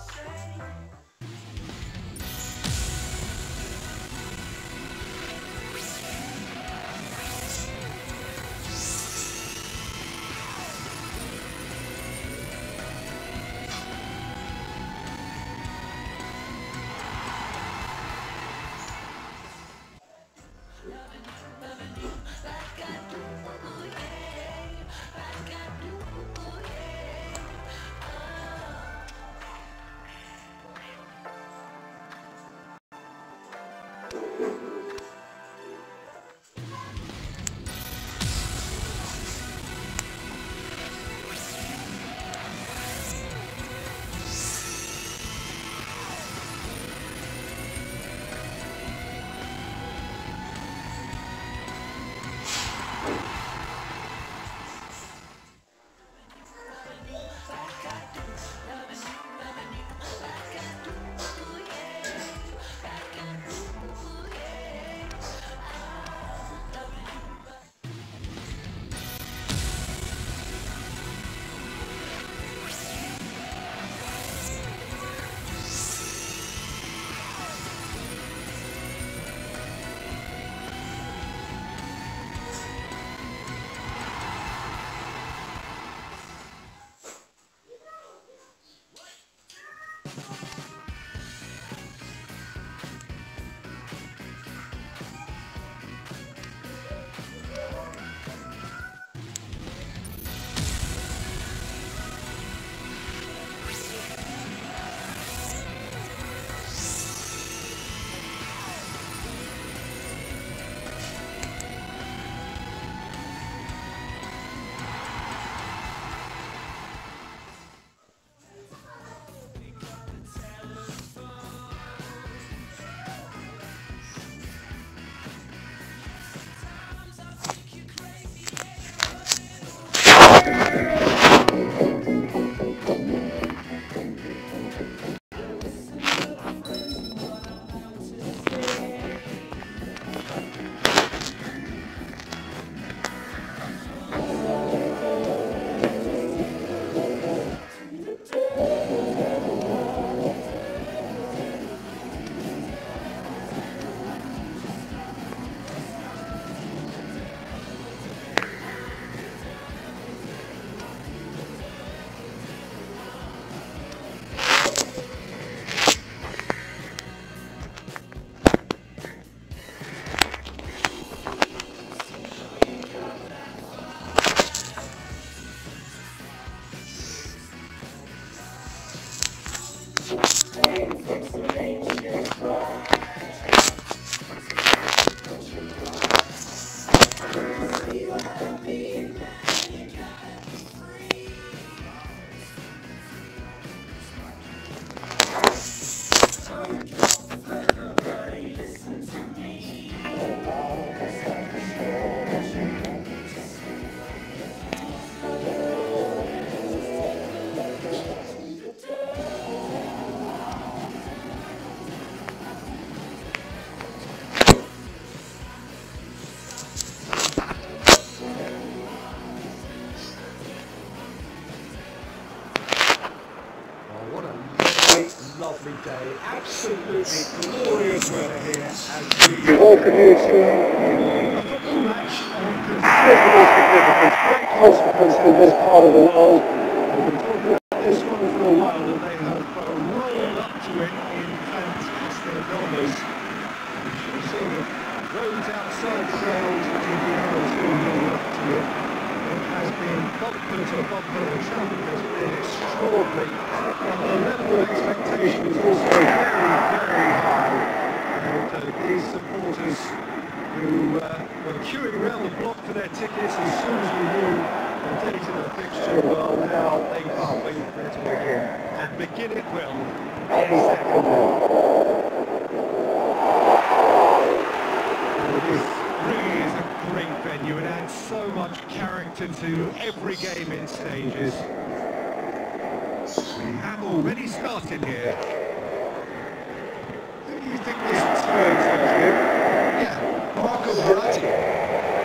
Oh, lovely, day. Absolutely glorious weather here as we Walker Houston, a football match on critical significance, great consequence in this part of the world. This one for a while, that they have rolled up to it in fantastic numbers. You seen the roads outside the ground as you can roll up to it. It has been bumper to bumper. The traffic has been extraordinary. And the level of is also very, very high. And uh, these supporters who uh, were queuing around the block for their tickets as soon as we knew the date of the fixture, well now they can't wait for it to begin. And begin it will. any second. This really is a great venue. It adds so much character to every game in stages. We have already started here. Who do you think this is going from? Yeah, Marco Verratti.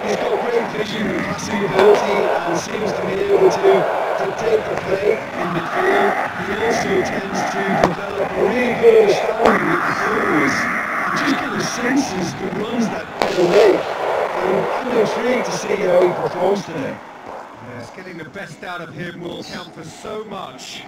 He's got great vision, passing ability, and seems to be able to dictate the play in the midfield. He also tends to develop really good understanding with the forwards. Just kind of senses the runs that get away. And I'm intrigued to see how he performs today. Yes, getting the best out of him will count for so much.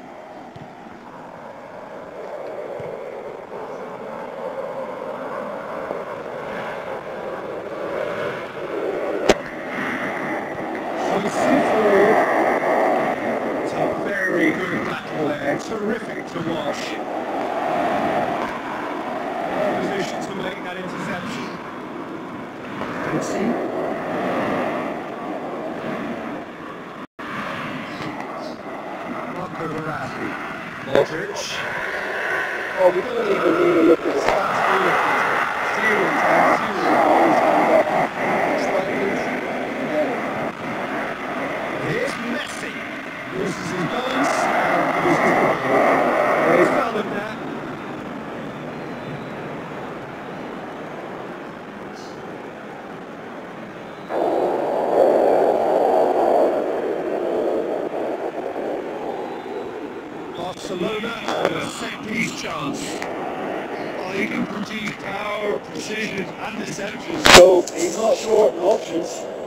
short options.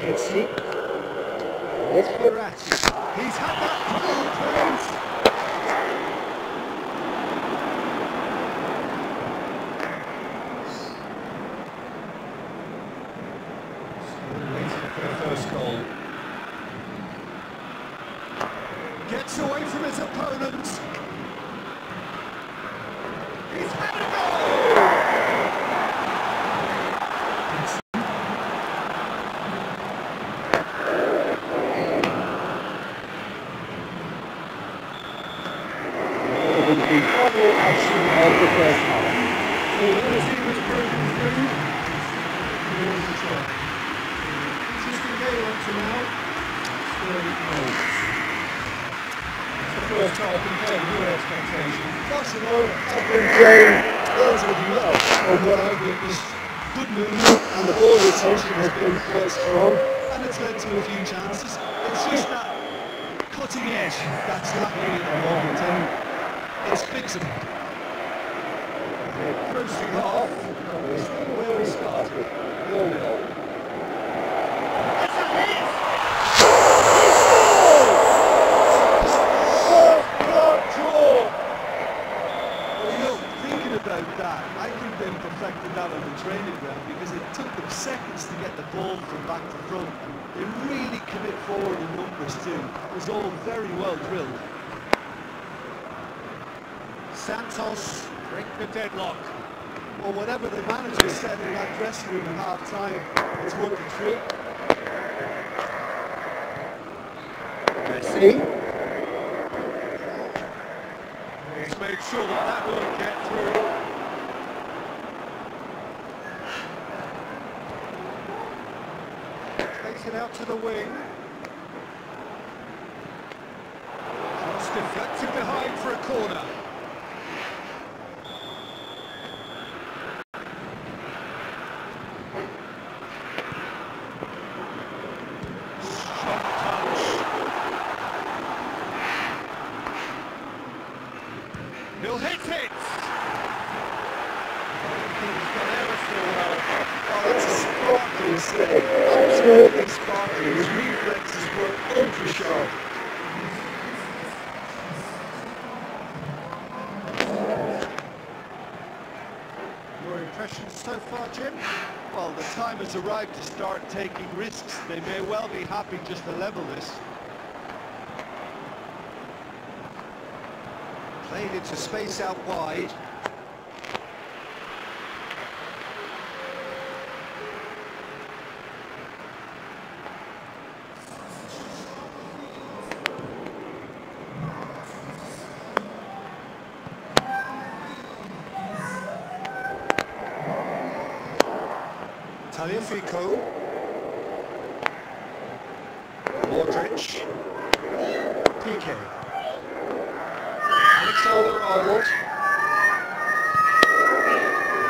Head slip. Off the. He's had that cutting edge. That's not really the moment, it's fixable. First off, where we started. Nil-nil. deflected out of the training ground because it took them seconds to get the ball from back to front. They really commit forward too. It was all very well drilled. Santos break the deadlock. Or whatever the manager said in that dressing room at half time, it's working through. Messi. He's made sure that that won't get through. Takes it out to the wing. deflected behind for a corner. impressions so far, Jim? Well, the time has arrived to start taking risks. They may well be happy just to level this. Played into space out wide. Tagliafico. Modric. Piqué. Alexander Arnold.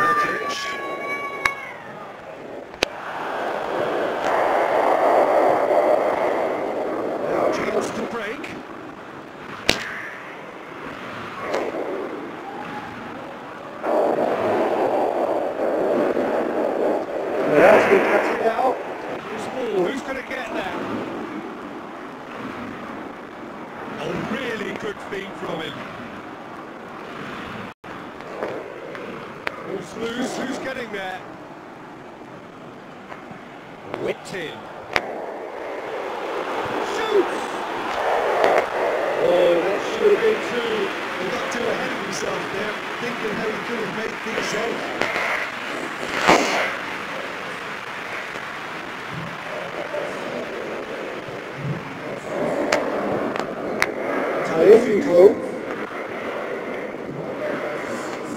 Modric. Now chance to break. Now to out. Who's going to get there? A really good feed from him. Loose, loose, who's getting there? Whipped in. Shoots! Oh, that should have been two. He got too ahead of himself there, thinking how he could have made things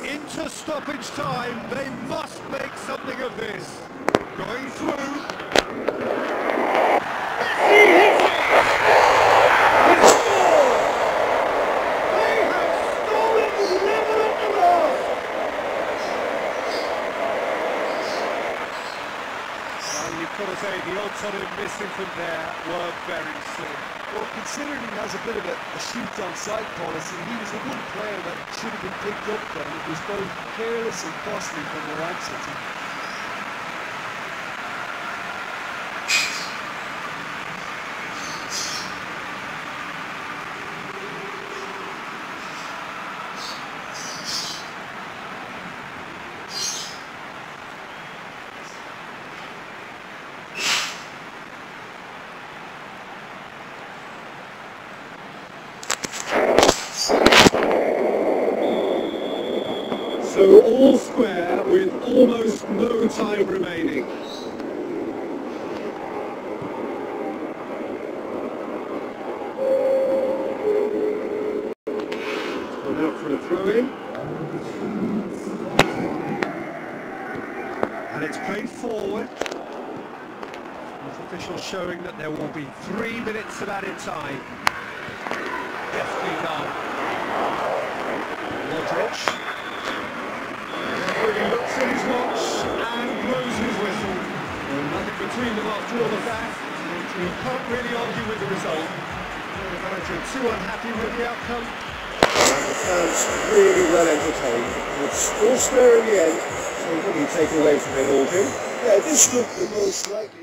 Into stoppage time, they must make something of this. Going through. They have stolen the level at the last. Well, you've got to say missing from there were very slim. Well, considering he has a bit of a, a shoot on sight policy, he was the one player that should have been picked up then. It was both careless and costly from the answer So all square with almost no time remaining. Going out for a throw-in. And it's played forward. With officials showing that there will be three minutes of added time. Deftly done. Modric. Referee looks at his watch and blows his whistle. Well, nothing between them after all of that. You can't really argue with the result. The manager too unhappy with the outcome. The fans really well entertained. It's all square in the end, so what do you take away from it all, Jim? Yeah, this looked the most likely.